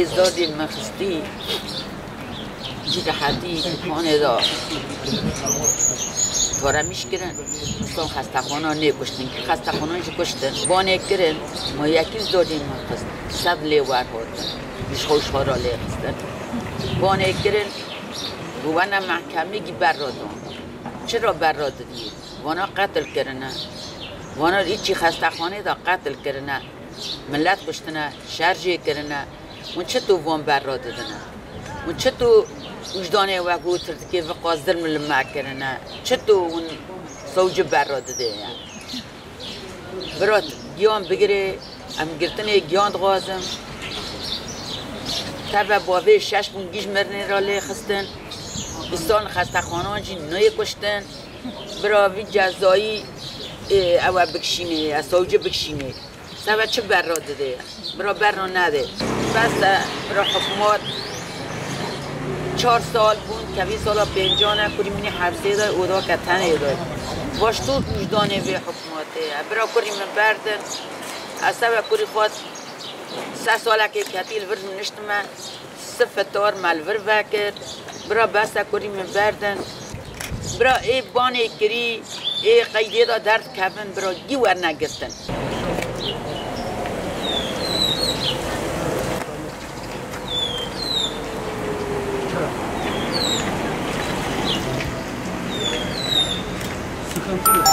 ازداد مخستی جیده حدی دکانه دا تارمیش کرن دوستان خسته خانه نکشتن. که خسته خانه کشتن؟ بانه کرن. ما یکیز دادیم. مخست صد لیوار هردن بیش خوش ها را لیخستن بانه کرن. بوانا محکمه گی بر را دان چرا بر را دادی؟ وانا قتل کرنه وانا ایچی خسته خانه دا قتل کرنه ملت کشتنه شرجه کرنه اون چه تو وان بر را دادنه اون چه تو وجدانه و گوترد که وقا ظلم لما کرنه چه تو اون سوج بر را داده یعنی برات گیان بگیره ام گرتنه گیان دغازم تبع باوه شش بون گیش مرنه را لی خستن. بستان خسته خانان جی نوی کشتن. برا وی جزایی او بکشینه از سوجه بکشینه. سبب چه بر را داده برا بر را نده. بس برا حکومت چهار سال بود کوی سالا پنجانه کری منی حبسه دای اودا کتنه دای باش تو وجدانه به حکومته برا کری من بردن. از سبب کری خود سه ساله که کتیل ورد نشتم سفتار ملور وکر برا بس کری من بردن. برا ای بانه کری ای قیده دا درد کفن برا گی ور نگستن 更富有。